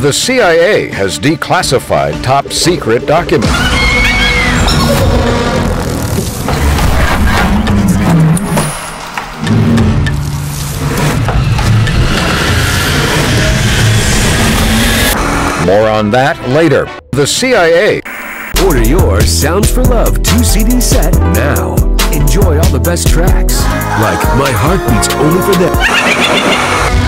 The CIA has declassified top secret documents. More on that later. The CIA Order your Sounds for Love 2 CD set now. Enjoy all the best tracks, like My Heart Beats Only for Them.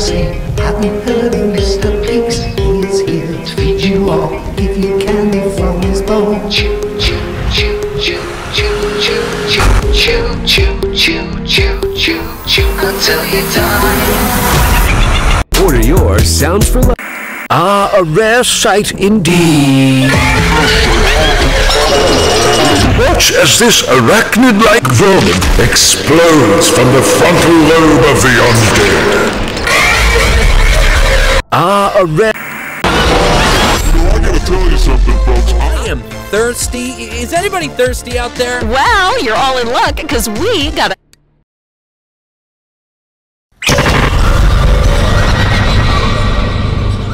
Tennessee, have you heard of Mr. Peeks? He's here to feed you all, give you candy from his bowl. Chew, chew, chew, chew, chew, chew, chew, chew, chew, chew, chew, chew, chew, until you die. Order your Sounds for. Ah, a rare sight indeed. Watch as this arachnid-like vermin explodes from the frontal lobe of the undead. Ah, a rare. I gotta tell you something, folks. I am thirsty. Is anybody thirsty out there? Well, you're all in luck because we got a